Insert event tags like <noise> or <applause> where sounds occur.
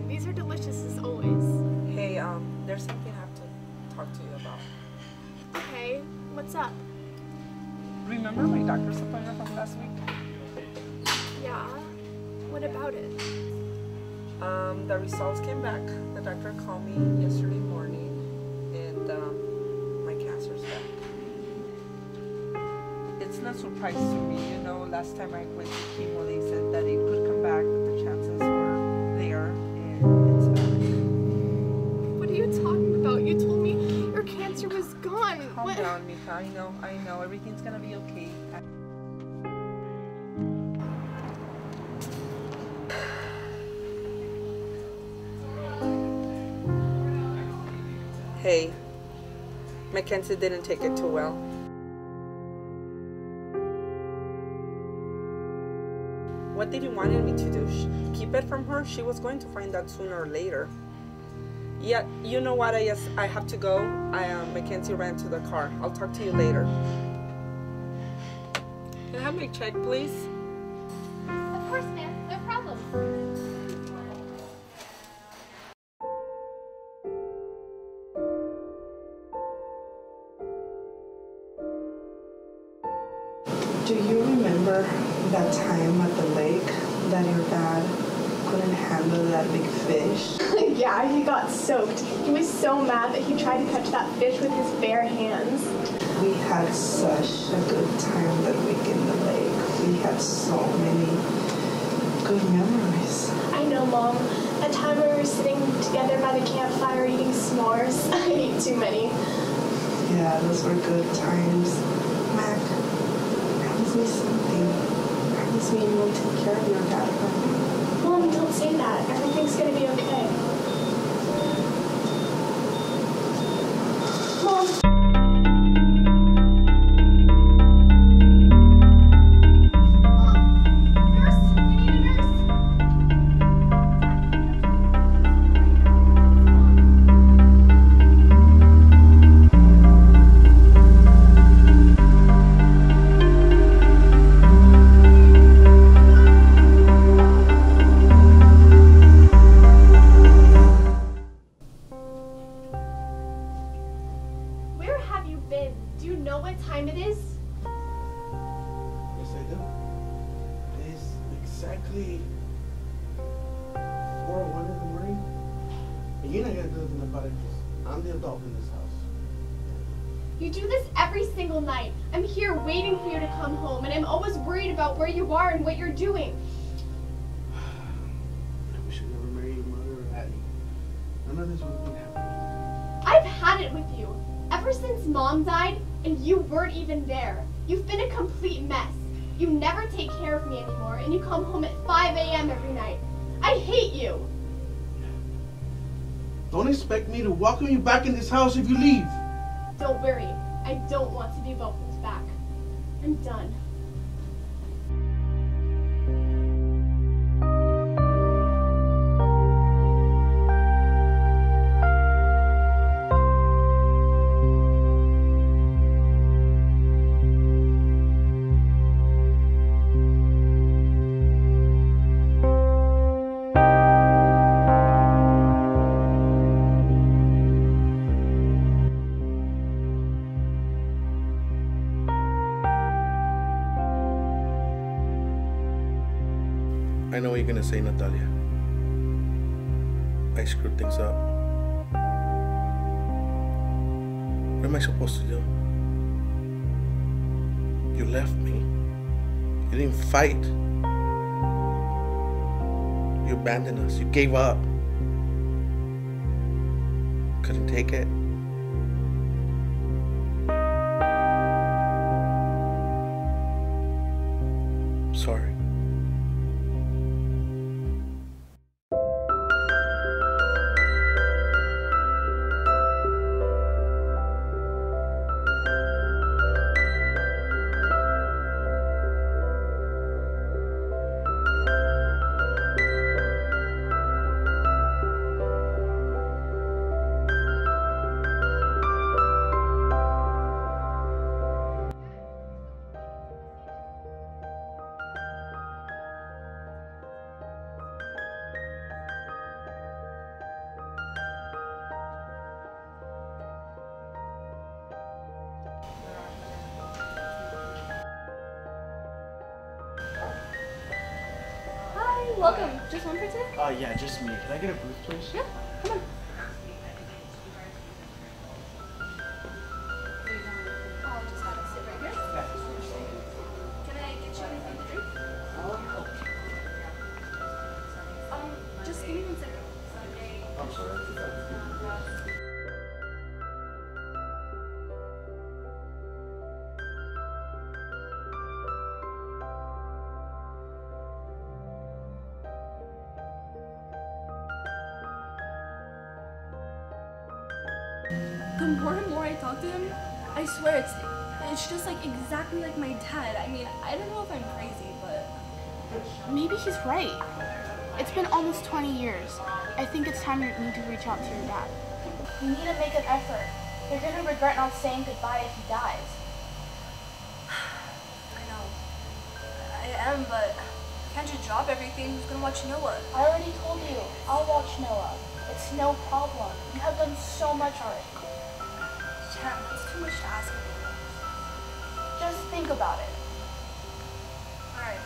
to finish them. These are delicious as always. Hey, um, there's something I have to talk to you about. Okay, what's up? Remember my doctor's appointment from last week? Yeah. What about it? Um, the results came back. The doctor called me yesterday morning, and um, my cancer's back. It's not surprise to me, you know. Last time I went to chemo, they said that it could come back, that the chances I know, I know. Everything's gonna be okay. Hey, Mackenzie didn't take it too well. What did you want me to do? Keep it from her? She was going to find out sooner or later. Yeah, you know what? I guess I have to go. I um, Mackenzie ran to the car. I'll talk to you later. Can I have my check, please? Of course, ma'am. No problem. Do you remember that time at the lake that your dad couldn't handle that big fish? <laughs> yeah, he got soaked. He was so mad that he tried to catch that fish with his bare hands. We had such a good time that week in the lake. We had so many good memories. I know, Mom. That time we were sitting together by the campfire eating s'mores. <laughs> I ate too many. Yeah, those were good times. Mac, promise me something. Promise me you will take care of your dad for me. Don't say that. Everything's gonna be okay. Been? Do you know what time it is? Yes, I do. It's exactly 4 1 in the morning. And you're not going to do anything about it because I'm the adult in this house. You do this every single night. I'm here waiting for you to come home, and I'm always worried about where you are and what you're doing. <sighs> I wish I never married your mother or Addie. None of this would have been happening. I've had it with you. Ever since mom died, and you weren't even there. You've been a complete mess. You never take care of me anymore, and you come home at 5 a.m. every night. I hate you. Don't expect me to welcome you back in this house if you leave. Don't worry. I don't want to be welcomed back. I'm done. I know what you're to say, Natalia. I screwed things up. What am I supposed to do? You left me. You didn't fight. You abandoned us. You gave up. Couldn't take it. Sorry. Welcome. Just one for today? Uh, yeah, just me. Can I get a booth, please? Yeah, come on. Can I'll just more and more I talk to him, I swear it's it's just like exactly like my dad. I mean, I don't know if I'm crazy, but Maybe he's right. It's been almost 20 years. I think it's time you need to reach out to your dad. You need to make an effort. You're gonna regret not saying goodbye if he dies. <sighs> I know. I am, but can't you drop everything? Who's gonna watch Noah? I already told you, I'll watch Noah. It's no problem. You have done so much already. Too much to ask of you. Just think about it. Alright,